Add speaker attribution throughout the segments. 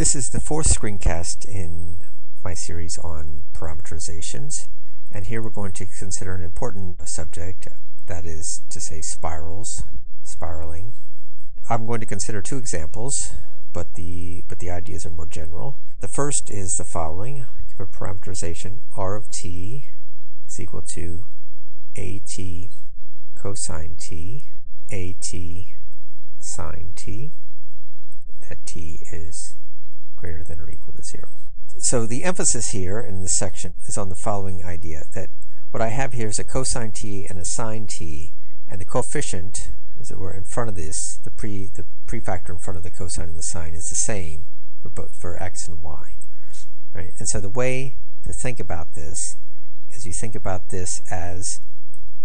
Speaker 1: This is the fourth screencast in my series on parameterizations and here we're going to consider an important subject that is to say spirals, spiraling. I'm going to consider two examples but the but the ideas are more general. The first is the following. Give a parameterization r of t is equal to at cosine t at sine t that t is greater than or equal to 0. So the emphasis here in this section is on the following idea, that what I have here is a cosine t and a sine t, and the coefficient, as it were, in front of this, the pre the prefactor in front of the cosine and the sine is the same for both for x and y. Right? And so the way to think about this is you think about this as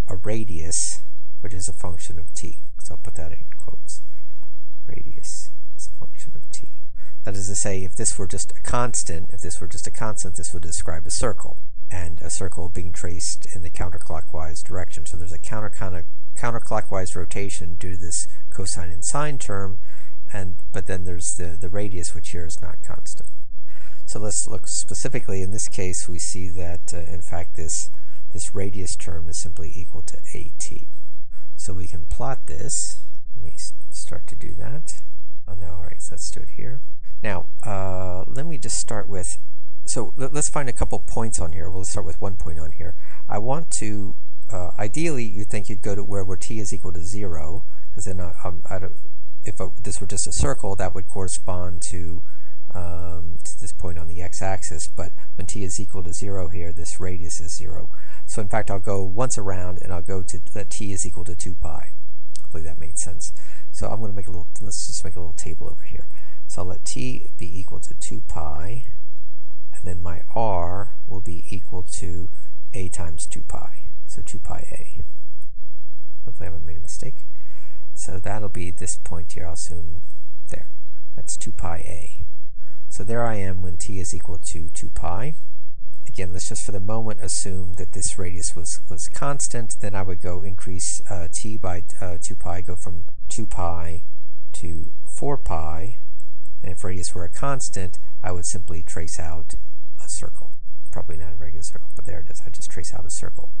Speaker 1: a radius, which is a function of t. So I'll put that in quotes. Radius is a function of t. That is to say, if this were just a constant, if this were just a constant, this would describe a circle, and a circle being traced in the counterclockwise direction. So there's a counter, counter counterclockwise rotation due to this cosine and sine term, and but then there's the, the radius, which here is not constant. So let's look specifically. In this case, we see that, uh, in fact, this, this radius term is simply equal to at. So we can plot this. Let me start to do that. Oh, no, all right, so let's do it here. Now, uh, let me just start with, so let, us find a couple points on here. We'll start with one point on here. I want to, uh, ideally, you think you'd go to where, where t is equal to 0, because then I, um, I if a, this were just a circle, that would correspond to, um, to this point on the x-axis, but when t is equal to 0 here, this radius is 0. So in fact, I'll go once around, and I'll go to that t is equal to 2 pi. Hopefully that made sense. So I'm going to make a little, let's just make a little table over here. So I'll let t be equal to 2 pi, and then my r will be equal to a times 2 pi, so 2 pi a. Hopefully I haven't made a mistake. So that'll be this point here, I'll assume there. That's 2 pi a. So there I am when t is equal to 2 pi. Again, let's just for the moment assume that this radius was, was constant. Then I would go increase uh, t by uh, 2 pi, go from 2 pi to 4 pi, and if radius were a constant, I would simply trace out a circle. Probably not a regular circle, but there it is. I just trace out a circle.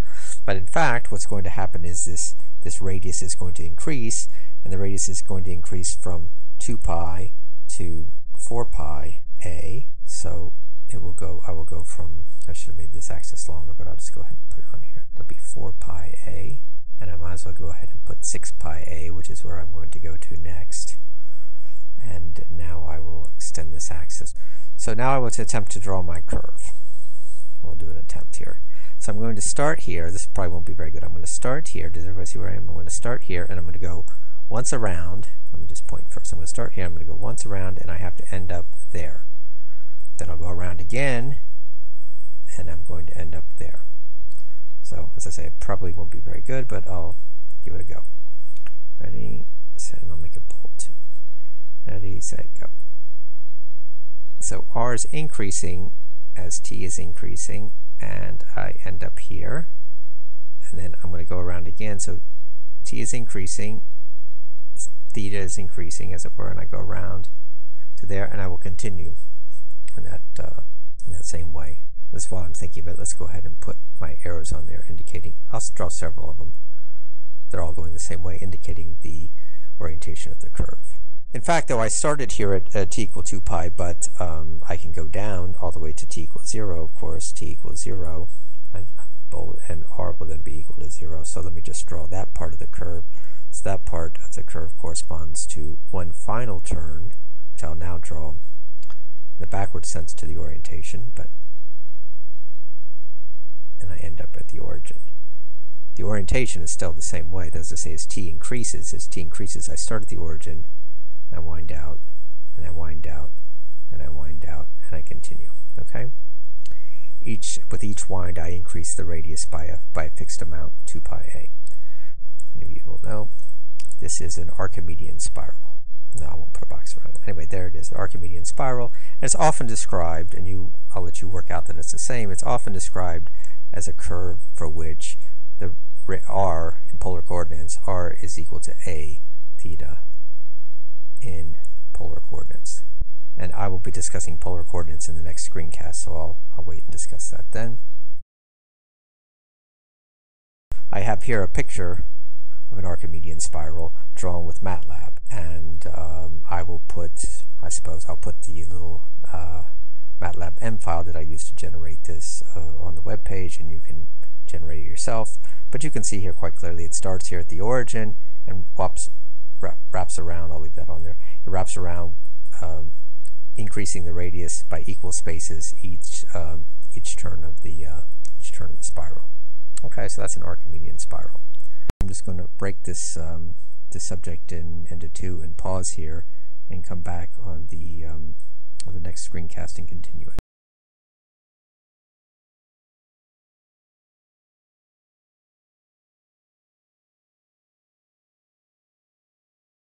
Speaker 1: But in fact, what's going to happen is this, this radius is going to increase, and the radius is going to increase from 2 pi to 4 pi a. So it will go, I will go from, I should have made this axis longer, but I'll just go ahead and put it on here. It'll be 4 pi a, and I might as well go ahead and put 6 pi a, which is where I'm going to go to next and now I will extend this axis. So now I want to attempt to draw my curve. We'll do an attempt here. So I'm going to start here. This probably won't be very good. I'm going to start here. Does everybody see where I am? I'm going to start here and I'm going to go once around. Let me just point first. I'm going to start here. I'm going to go once around and I have to end up there. Then I'll go around again and I'm going to end up there. So as I say, it probably won't be very good, but I'll give it a go. Ready, set, and I'll make it bold too. Ready, set, go. So R is increasing as T is increasing, and I end up here. And then I'm going to go around again. So T is increasing, theta is increasing, as it were, and I go around to there, and I will continue in that, uh, in that same way. That's while I'm thinking about let's go ahead and put my arrows on there indicating, I'll draw several of them. They're all going the same way, indicating the orientation of the curve. In fact, though, I started here at, at t equal 2 pi, but um, I can go down all the way to t equals 0, of course, t equals 0, and, and r will then be equal to 0. So let me just draw that part of the curve. So that part of the curve corresponds to one final turn, which I'll now draw in the backward sense to the orientation, but and I end up at the origin. The orientation is still the same way. That is to say, as t increases, as t increases, I start at the origin, I wind out, and I wind out, and I wind out, and I continue. Okay? Each with each wind I increase the radius by a by a fixed amount, 2 pi a. Many of you will know this is an Archimedean spiral. No, I won't put a box around it. Anyway, there it is, an Archimedean spiral. And it's often described, and you I'll let you work out that it's the same, it's often described as a curve for which the r in polar coordinates, r is equal to a theta in polar coordinates. And I will be discussing polar coordinates in the next screencast, so I'll, I'll wait and discuss that then. I have here a picture of an Archimedean spiral drawn with MATLAB, and um, I will put, I suppose, I'll put the little uh, MATLAB M file that I used to generate this uh, on the web page, and you can generate it yourself. But you can see here quite clearly it starts here at the origin and whops, wraps around, I'll leave that on there, it wraps around um, increasing the radius by equal spaces each um, each turn of the uh, each turn of the spiral. Okay, so that's an Archimedean spiral. I'm just going to break this um, this subject in, into two and pause here and come back on the um, on the next screencast and continue it.